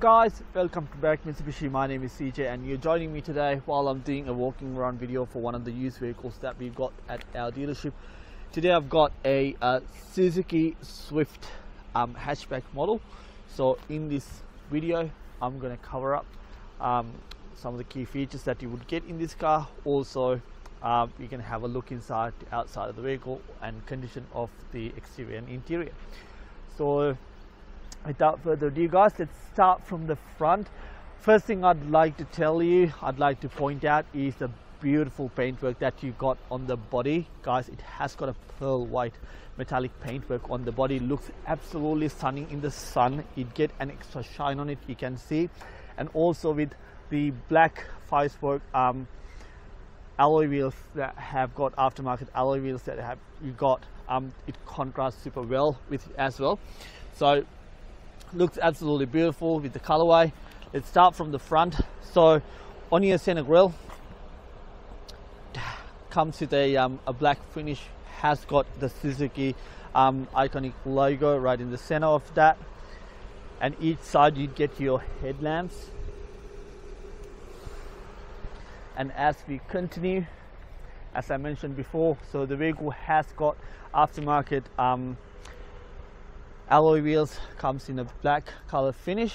guys, welcome to Berwick Mitsubishi. My name is CJ and you're joining me today while I'm doing a walking around video for one of the used vehicles that we've got at our dealership. Today I've got a, uh Suzuki Swift um, hatchback model. So in this video, I'm going to cover up um, some of the key features that you would get in this car. Also, um, you can have a look inside, outside of the vehicle and condition of the exterior and interior. So without further ado guys let's start from the front. First thing i'd like to tell you i'd like to point out is the beautiful paintwork that you got on the body. Guys it has got a pearl white metallic paintwork on the body. Looks absolutely stunning in the sun. It get an extra shine on it you can see. And also with the black spoke um, alloy wheels that have got aftermarket alloy wheels that have you got um, it contrasts super well with as well. So looks absolutely beautiful with the colorway. Let's start from the front. So on your center grille comes with a, um, a black finish has got the Suzuki um, iconic logo right in the center of that. And each side you get your headlamps. And as we continue as I mentioned before so the vehicle has got aftermarket um, alloy wheels comes in a black color finish.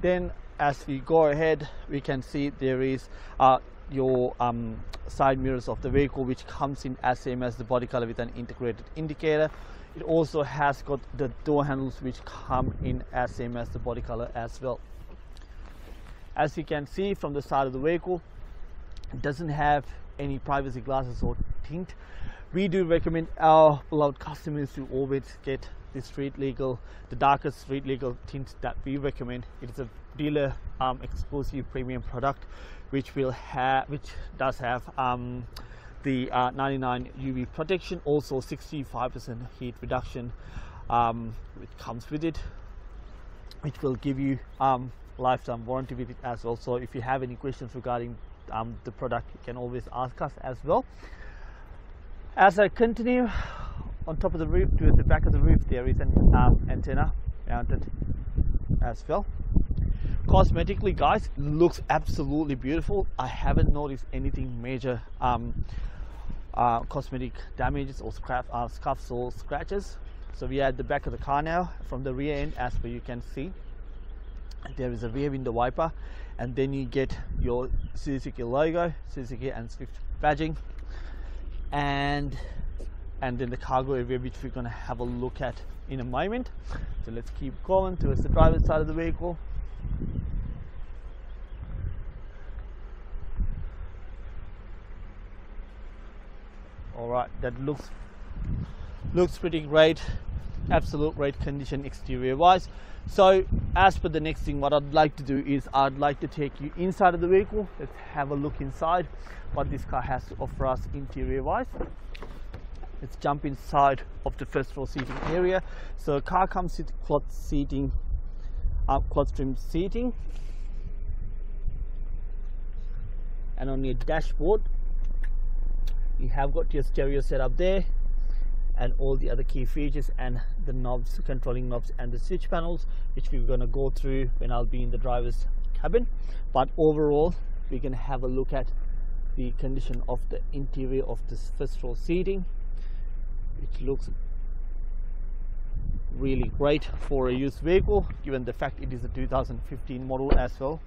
Then as we go ahead we can see there is uh, your um, side mirrors of the vehicle which comes in as same as the body color with an integrated indicator. It also has got the door handles which come in as same as the body color as well. As you can see from the side of the vehicle it doesn't have any privacy glasses or tint. We do recommend our beloved customers to always get the street legal the darkest street legal tint that we recommend. It is a dealer um, exclusive premium product which will have which does have um, the uh, 99 UV protection also 65% heat reduction um, which comes with it. Which will give you um, lifetime warranty with it as well. So if you have any questions regarding um, the product you can always ask us as well. As I continue on top of the roof towards the back of the roof there is an um, antenna mounted as well. Cosmetically guys looks absolutely beautiful. I haven't noticed anything major um, uh, cosmetic damages or scrap, uh, scuffs or scratches. So we are at the back of the car now from the rear end as per you can see. There is a rear window wiper and then you get your Suzuki logo Suzuki and Swift badging. And and then the cargo area which we're going to have a look at in a moment. So let's keep going towards the driver's side of the vehicle. All right that looks looks pretty great absolute great condition exterior wise. So as for the next thing what I'd like to do is I'd like to take you inside of the vehicle. Let's have a look inside what this car has to offer us interior wise. Let's jump inside of the first row seating area. So the car comes with cloth seating uh, cloth trim seating and on your dashboard you have got your stereo setup there and all the other key features and the knobs controlling knobs and the switch panels which we're going to go through when I'll be in the driver's cabin. But overall we can have a look at the condition of the interior of this first row seating which looks really great for a used vehicle given the fact it is a 2015 model as well.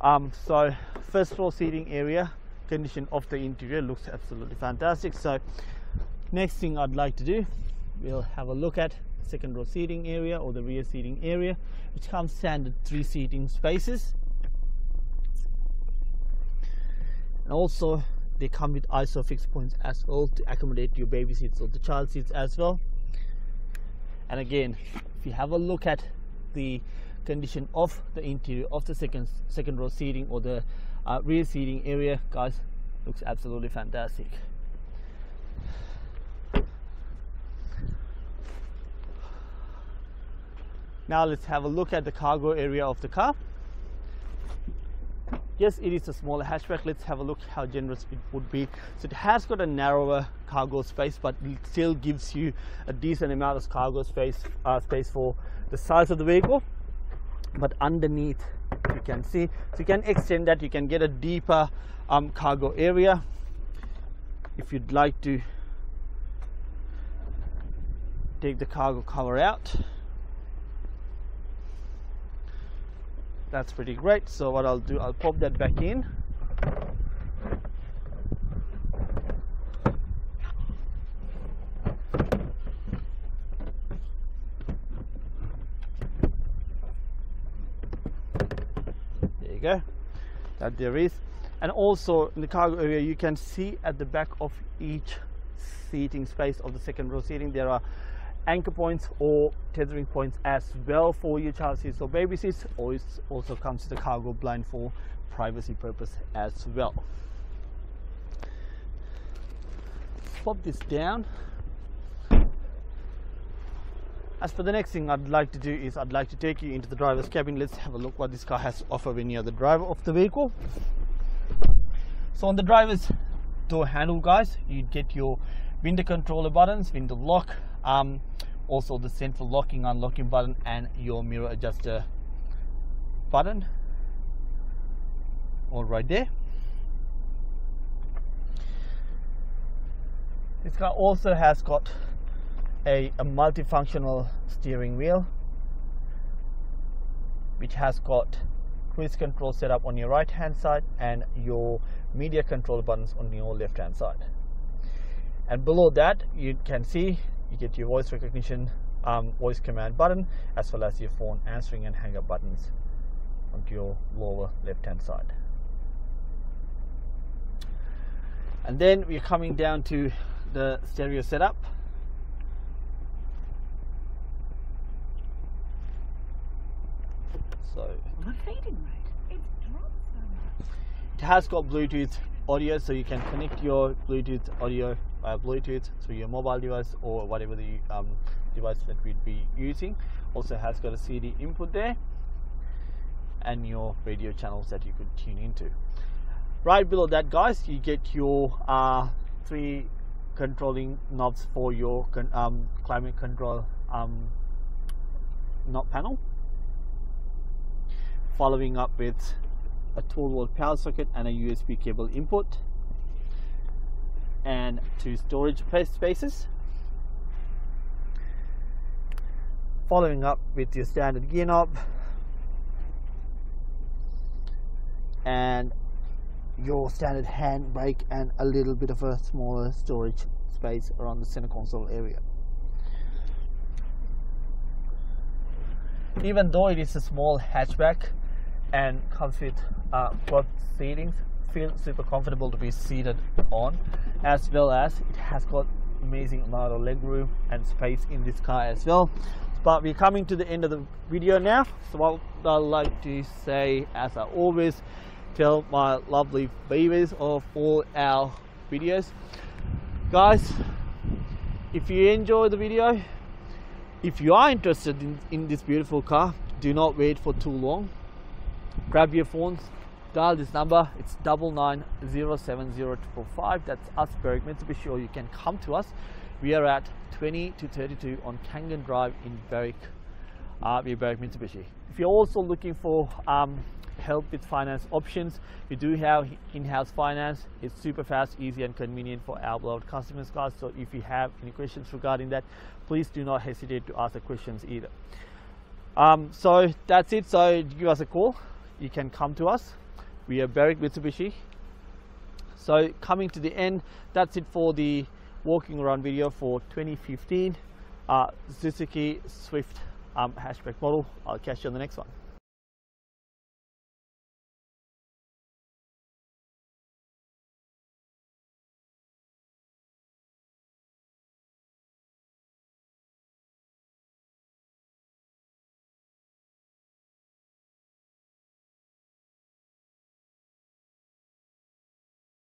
Um, so first row seating area condition of the interior looks absolutely fantastic. So next thing I'd like to do we'll have a look at second row seating area or the rear seating area which comes standard three seating spaces. And also they come with isofix points as well to accommodate your baby seats or the child seats as well. And again if you have a look at the condition of the interior of the second second row seating or the uh, rear seating area guys looks absolutely fantastic now let's have a look at the cargo area of the car. Yes it is a smaller hatchback. Let's have a look how generous it would be. So it has got a narrower cargo space but it still gives you a decent amount of cargo space uh, space for the size of the vehicle. But underneath you can see so you can extend that. You can get a deeper um, cargo area if you'd like to take the cargo cover out that's pretty great. So what I'll do I'll pop that back in. There you go. That there is. And also in the cargo area you can see at the back of each seating space of the second row seating there are anchor points or tethering points as well for your child seats or baby seats or also comes with the cargo blind for privacy purpose as well. Pop this down. As for the next thing I'd like to do is I'd like to take you into the driver's cabin. Let's have a look what this car has to offer when you're the driver of the vehicle. So on the driver's door handle guys you get your window controller buttons window lock um, also the central locking unlocking button and your mirror adjuster button. All right there. This car also has got a, a multifunctional steering wheel which has got cruise control set up on your right hand side and your media control buttons on your left hand side. And below that you can see you get your voice recognition um, voice command button as well as your phone answering and hang up buttons onto your lower left hand side. And then we're coming down to the stereo setup. So it has got Bluetooth audio so you can connect your Bluetooth audio via Bluetooth through your mobile device or whatever the um, device that we'd be using. Also has got a CD input there and your radio channels that you could tune into. Right below that guys you get your uh, three controlling knobs for your con um, climate control um, knob panel following up with a 12 volt power socket and a USB cable input and two storage spaces. Following up with your standard gear knob. And your standard handbrake and a little bit of a smaller storage space around the center console area. Even though it is a small hatchback and comes with uh, both seatings feel super comfortable to be seated on as well as it has got amazing amount of leg room and space in this car as well. But we're coming to the end of the video now. So what I'd like to say as I always tell my lovely viewers of all our videos guys if you enjoy the video if you are interested in, in this beautiful car do not wait for too long. Grab your phones dial this number. It's double nine zero seven zero triple five. That's us Berwick Mitsubishi or you can come to us. We are at 20 to 32 on Kangan Drive in Berwick. Uh, we're Berwick Mitsubishi if you're also looking for um, help with finance options we do have in-house finance. It's super fast easy and convenient for our beloved customers guys. So if you have any questions regarding that please do not hesitate to ask the questions either. Um, so that's it. So give us a call. You can come to us. We are Berwick Mitsubishi. So coming to the end, that's it for the walking around video for 2015 uh, Suzuki Swift um, hatchback model. I'll catch you on the next one.